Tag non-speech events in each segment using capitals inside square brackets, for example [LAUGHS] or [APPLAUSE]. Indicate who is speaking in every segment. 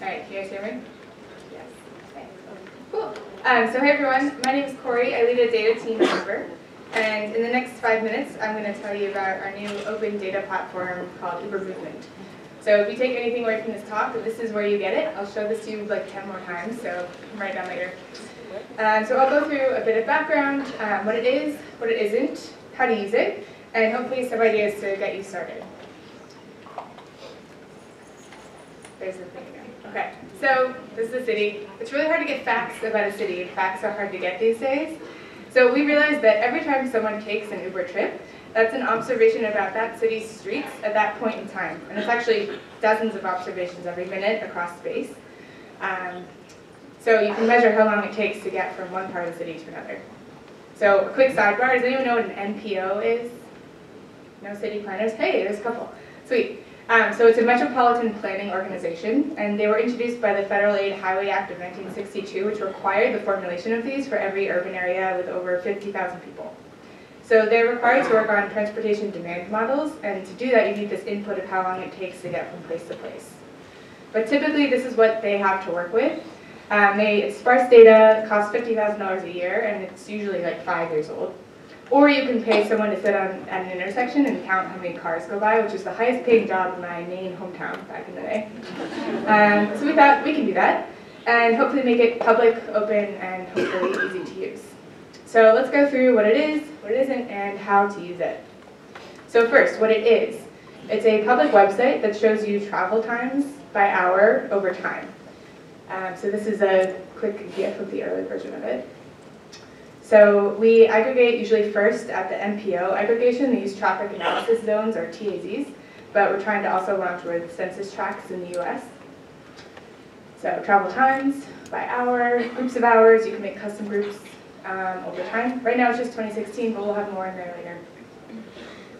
Speaker 1: All right, can you guys hear me? Yes. Okay. Cool. Um, so hey everyone, my name is Cory. I lead a data team at Uber. And in the next five minutes, I'm going to tell you about our new open data platform called Uber Movement. So if you take anything away from this talk, this is where you get it. I'll show this to you like 10 more times, so write it down later. Um, so I'll go through a bit of background, um, what it is, what it isn't, how to use it, and hopefully some ideas to get you started. There's the thing again. Okay, so this is a city. It's really hard to get facts about a city, facts are hard to get these days. So we realized that every time someone takes an Uber trip, that's an observation about that city's streets at that point in time. And it's actually dozens of observations every minute across space. Um, so you can measure how long it takes to get from one part of the city to another. So a quick sidebar, does anyone know what an MPO is? No city planners? Hey, there's a couple. Sweet. Um, so it's a metropolitan planning organization, and they were introduced by the Federal Aid Highway Act of 1962, which required the formulation of these for every urban area with over 50,000 people. So they're required to work on transportation demand models, and to do that you need this input of how long it takes to get from place to place. But typically this is what they have to work with. Um, they, sparse data, costs $50,000 a year, and it's usually like five years old. Or you can pay someone to sit on at an intersection and count how many cars go by, which is the highest paying job in my main hometown back in the day. Um, so we thought we can do that and hopefully make it public, open, and hopefully easy to use. So let's go through what it is, what it isn't, and how to use it. So first, what it is. It's a public website that shows you travel times by hour over time. Um, so this is a quick GIF of the early version of it. So we aggregate usually first at the MPO aggregation. These traffic analysis zones, or TAZs, but we're trying to also launch with census tracts in the US. So travel times by hour, groups of hours, you can make custom groups um, over time. Right now it's just 2016, but we'll have more in there later.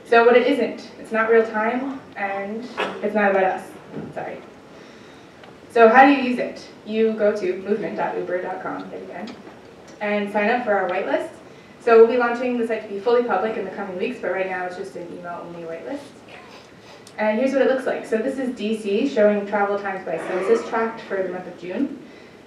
Speaker 1: So what it isn't, it's not real time, and it's not about us. Sorry. So how do you use it? You go to movement.uber.com again and sign up for our whitelist. So we'll be launching the site to be fully public in the coming weeks, but right now it's just an email-only whitelist. And here's what it looks like. So this is DC showing travel times by census tract for the month of June.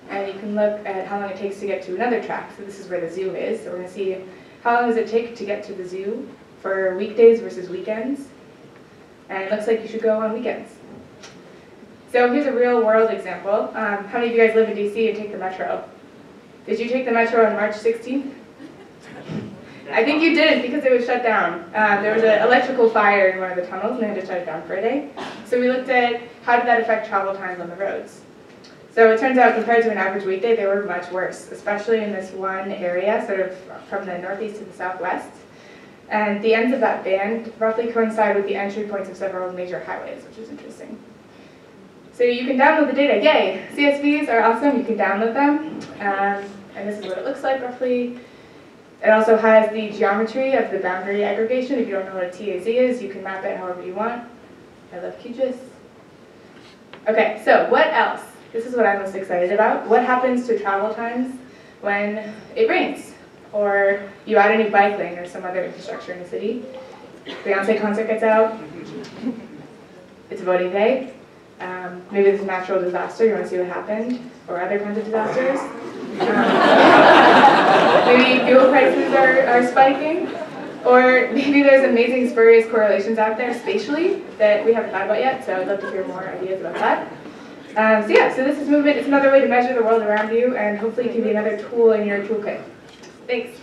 Speaker 1: And you can look at how long it takes to get to another tract. So this is where the zoo is. So we're going to see how long does it take to get to the zoo for weekdays versus weekends. And it looks like you should go on weekends. So here's a real world example. Um, how many of you guys live in DC and take the metro? Did you take the metro on March 16th? I think you didn't because it was shut down. Um, there was an electrical fire in one of the tunnels and they had to shut it down for a day. So we looked at how did that affect travel times on the roads. So it turns out compared to an average weekday, they were much worse, especially in this one area, sort of from the northeast to the southwest. And the ends of that band roughly coincide with the entry points of several major highways, which is interesting. So you can download the data. Yay! CSVs are awesome. You can download them. Um, and this is what it looks like roughly. It also has the geometry of the boundary aggregation. If you don't know what a TAZ is, you can map it however you want. I love QGIS. Okay, so what else? This is what I'm most excited about. What happens to travel times when it rains? Or you add a new bike lane or some other infrastructure in the city? Beyonce concert gets out. [LAUGHS] It's voting day. Um, maybe there's a natural disaster, you want to see what happened, or other kinds of disasters. [LAUGHS] Maybe fuel prices are, are spiking, or maybe there's amazing spurious correlations out there spatially that we haven't thought about yet, so I'd love to hear more ideas about that. Um, so yeah, so this is movement. It's another way to measure the world around you, and hopefully it can be another tool in your toolkit. Thanks.